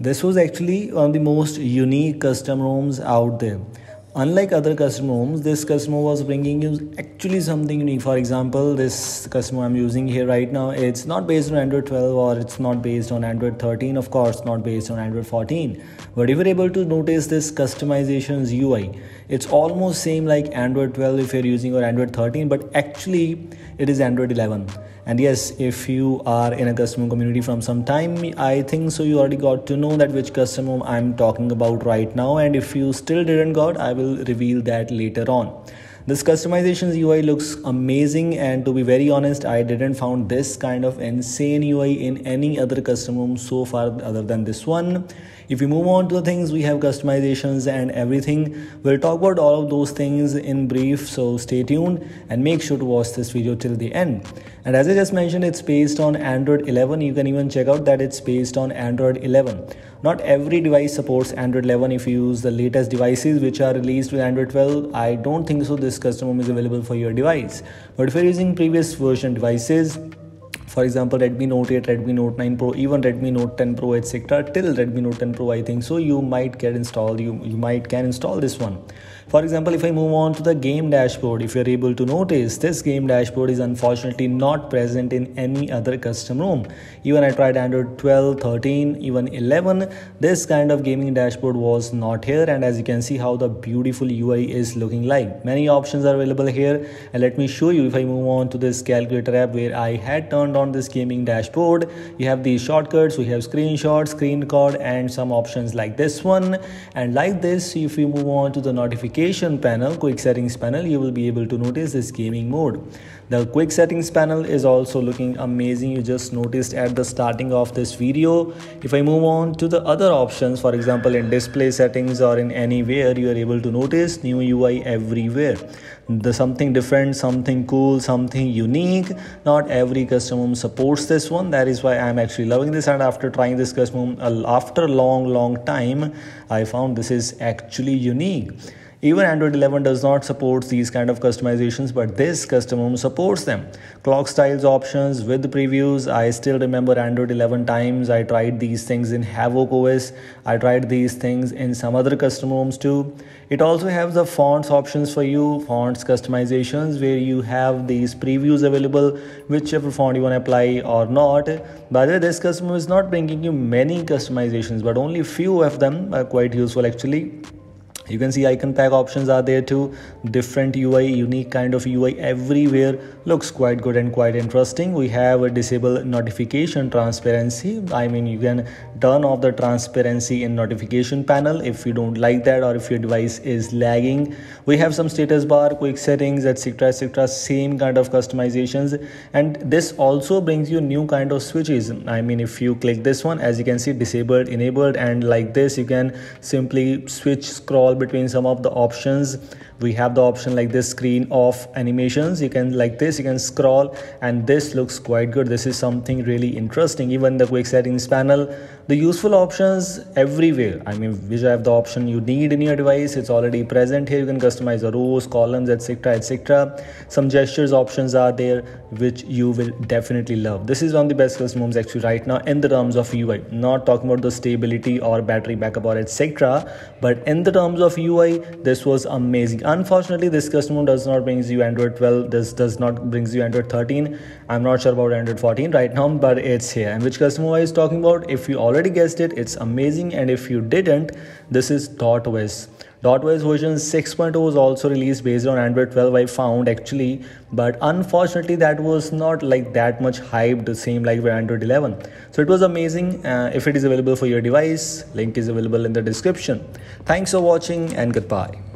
This was actually one of the most unique custom ROMs out there. Unlike other custom ROMs, this custom was bringing you actually something unique. For example, this custom I'm using here right now, it's not based on Android 12 or it's not based on Android 13, of course, not based on Android 14. But if you're able to notice this customizations UI, it's almost same like Android 12 if you're using or Android 13, but actually it is Android 11 and yes if you are in a custom community from some time i think so you already got to know that which custom i'm talking about right now. And if you still didn't got i will reveal that later on this customizations UI looks amazing and to be very honest I didn't found this kind of insane UI in any other custom ROM so far other than this one. If we move on to the things we have customizations and everything we'll talk about all of those things in brief so stay tuned and make sure to watch this video till the end. And as I just mentioned it's based on Android 11 you can even check out that it's based on Android 11. Not every device supports Android 11 if you use the latest devices which are released with Android 12. I don't think so this custom ROM is available for your device. But if you're using previous version devices, for example redmi note 8 redmi note 9 pro even redmi note 10 pro etc till redmi note 10 pro i think so you might get installed you, you might can install this one for example, if I move on to the game dashboard, if you're able to notice, this game dashboard is unfortunately not present in any other custom ROM. Even I tried Android 12, 13, even 11, this kind of gaming dashboard was not here. And as you can see how the beautiful UI is looking like. Many options are available here. And let me show you if I move on to this calculator app where I had turned on this gaming dashboard, you have these shortcuts, we have screenshot, screen record, and some options like this one. And like this, if you move on to the notification panel, quick settings panel, you will be able to notice this gaming mode. The quick settings panel is also looking amazing. You just noticed at the starting of this video. If I move on to the other options, for example, in display settings or in anywhere, you are able to notice new UI everywhere. The something different, something cool, something unique. Not every custom supports this one. That is why I'm actually loving this. And after trying this custom after a long, long time, I found this is actually unique. Even Android 11 does not support these kind of customizations, but this custom supports them. Clock styles options with previews. I still remember Android 11 times. I tried these things in Havoc OS. I tried these things in some other custom ROMs too. It also has the fonts options for you, fonts customizations where you have these previews available, whichever font you want to apply or not. By the way, this custom is not bringing you many customizations, but only few of them are quite useful actually you can see icon pack options are there too. Different ui unique kind of ui everywhere. Looks quite good and quite interesting. We have a disable notification transparency. I mean you can turn off the transparency in notification panel if you don't like that or if your device is lagging. We have some status bar quick settings etc etc same kind of customizations. And this also brings you new kind of switches. I mean if you click this one as you can see disabled enabled and like this you can simply switch scroll between some of the options we have the option like this screen of animations. You can like this you can scroll and this looks quite good. This is something really interesting. Even the quick settings panel the useful options everywhere. I mean which have the option you need in your device. It's already present here. You can customize the rows columns etc etc some gestures options are there which you will definitely love. This is one of the best custom ROMs actually right now in the terms of ui not talking about the stability or battery backup or etc but in the terms of ui this was amazing unfortunately this custom does not brings you android 12 this does not brings you android 13 i'm not sure about android 14 right now but it's here. And which custom ROM i was talking about? If you already guessed it it's amazing. And if you didn't this is dotOS dotOS version 6.0 was also released based on android 12 i found actually. But unfortunately that was not like that much hyped the same like with android 11 so it was amazing. Uh, if it is available for your device link is available in the description. Thanks for watching and goodbye